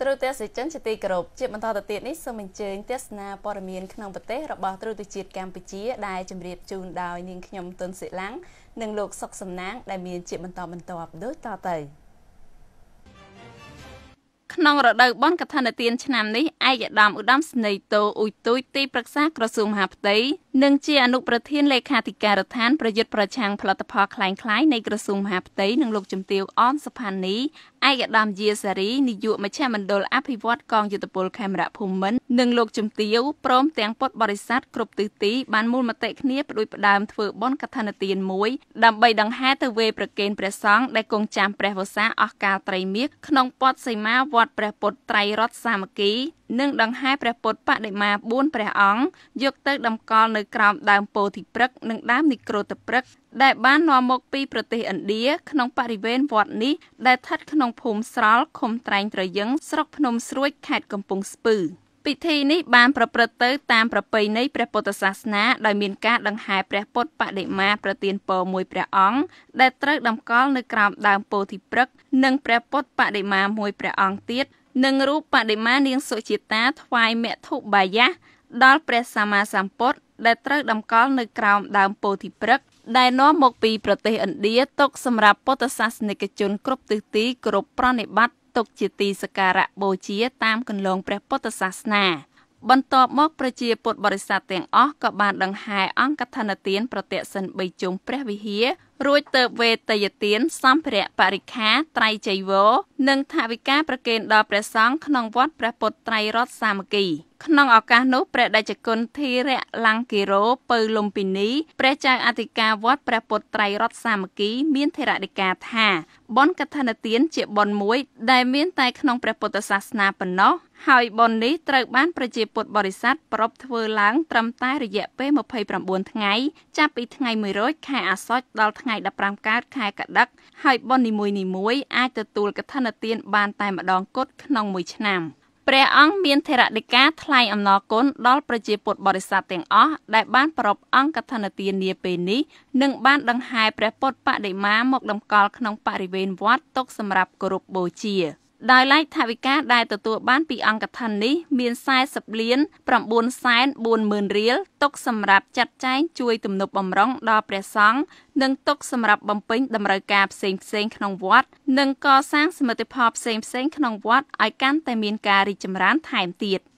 ទ្រុទស្សនិកជនជាទីគោរពជាបន្តទៅទៀតនេះសូមអញ្ជើញទស្សនាព័ត៌មានក្នុងប្រទេសរបស់ទ្រុទជាតិកម្ពុជាដែលជម្រាបជូនដោយនាងខ្ញុំទុនសិឡាំងនិងលោកសុកសំណាងដែលមានជាបន្តបន្ទាប់ដូចតទៅ។ក្នុងរដូវបុណ្យកឋិនទានឆ្នាំនេះឯកឧត្តមឧត្តមស្នេហ៍តូអ៊ុយទូចទីប្រឹក្សាក្រសួងមហាផ្ទៃនិងជាអនុប្រធានលេខាធិការដ្ឋានប្រយុទ្ធប្រឆាំងផលិតផលคล้ายៗនៃក្រសួងមហាផ្ទៃនិងលោកជំទាវអនសុផានី ឯកឧត្តមយាសារីនាយកមជ្ឈមណ្ឌលអភិវឌ្ឍកងយុទ្ធពលខេមរៈភូមិន្ទនិងលោកជំទាវព្រមទាំងពុទ្ធបរិស័ទគ្រប់ទិសទីបានមូលមតិគ្នាផ្ដួចផ្ដើមធ្វើបុណ្យកឋិនទានមួយដើម្បីដង្ហែទៅវេប្រគេនព្រះសង្ឃដែលគង់ចាំព្រះវស្សាអស់កាលត្រីមាសក្នុងពតសីមាវត្តព្រះពុទ្ធត្រៃរតសាមគ្គី និងដង្ហែព្រះពុទ្ធបដិមា4ព្រះអង្គយកទៅតម្កល់នៅក្រោមដើមពោធិព្រឹក្សនិងដើមនិក្រូធព្រឹក្សដែលបាននាំមកពីប្រទេសឥណ្ឌាក្នុងបរិវេណវត្តនេះដែលស្ថិតក្នុងភូមិស្រល់ឃុំត្រែងត្រយឹងស្រុកភ្នំស្រួយខេត្តកំពង់ស្ពឺពិធីនេះបានប្រព្រឹត្តទៅតាមប្រពៃណីព្រះពុទ្ធសាសនាដោយមានការដង្ហែព្រះពុទ្ធបដិមាប្រទានពរមួយព្រះអង្គដែលត្រូវតម្កល់នៅក្រោមដើមពោធិព្រឹក្សនិងព្រះពុទ្ធបដិមាមួយព្រះអង្គទៀត និងរូបបដិមានាងសុជាតាថ្វាយមធុបាយៈដល់ព្រះសម្មាសម្ពុទ្ធដែលត្រូវតម្កល់នៅក្រោមដើមពោធិព្រឹក្សដែលនាំមកពីប្រទេសឥណ្ឌាទុកសម្រាប់ពុទ្ធសាសនិកជនគ្រប់ទិសទីគ្រប់ប្រណិប័តទុកជាទីសក្ការៈបូជាតាមគន្លងព្រះពុទ្ធសាសនា បន្ទាប់មកប្រជាពុទ្ធបរិស័ទទាំងអស់ក៏បានដង្ហែអង្គកថានទានប្រតិសិន3ជុំព្រះវិហាររួចទៅវេតយទានសម្ភារៈបរិខាត្រៃចីវរនិងថាវិការប្រគេនដល់ព្រះសង្ឃក្នុងវត្តព្រះពុទ្ធត្រៃរតសាមគ្គី ក្នុងឱកាសនោះព្រះដេចគុណធីរៈលង្គារោពៅលំពិនីព្រះចៅអធិការវត្តព្រះពុទ្ធត្រៃរតសាមគ្គី មានធរណិកាថាបុណ្យកឋិនទានជាបុណ្យមួយ ដែលមានតែក្នុងព្រះពុទ្ធសាសនាប៉ុណ្ណោះហើយបុណ្យនេះត្រូវបានប្រជាពុទ្ធបរិស័ទប្រពធ្វើឡើងត្រឹមតែរយៈពេល29ថ្ងៃ ចាប់ពីថ្ងៃ100ខែអាសត់ដល់ថ្ងៃ15កើតខែកដិកហើយបុណ្យនីមួយៗអាចទទួលកឋិនទានបានតែម្ដងគត់ក្នុងមួយឆ្នាំ។ ព្រះអង្គមានធរណិកាថ្លែងអំណរគុណដល់ប្រជាពុទ្ធបរិស័ទទាំងអស់ដែលបានប្រពអង្គកថានទាននាពេលនេះនិងបានដង្ហែព្រះពុទ្ធបដិមាមកតម្កល់ក្នុងបរិវេណវត្តទុកសម្រាប់គោរពបូជា ដោយឡែកថវិកាដែលទទួលបានពីអង្គធននេះមាន40លាន9សែន40000រៀលទុកសម្រាប់ចាត់ចែងជួយទំនប់បំរុងដល់ព្រះសង្ឃនិងទុកសម្រាប់បំពេញតម្រូវការផ្សេងផ្សេងក្នុងវត្តនិងកសាងសមិទ្ធផលផ្សេងផ្សេងក្នុងវត្តឲ្យកាន់តែមានការរីកចម្រើនថែមទៀត។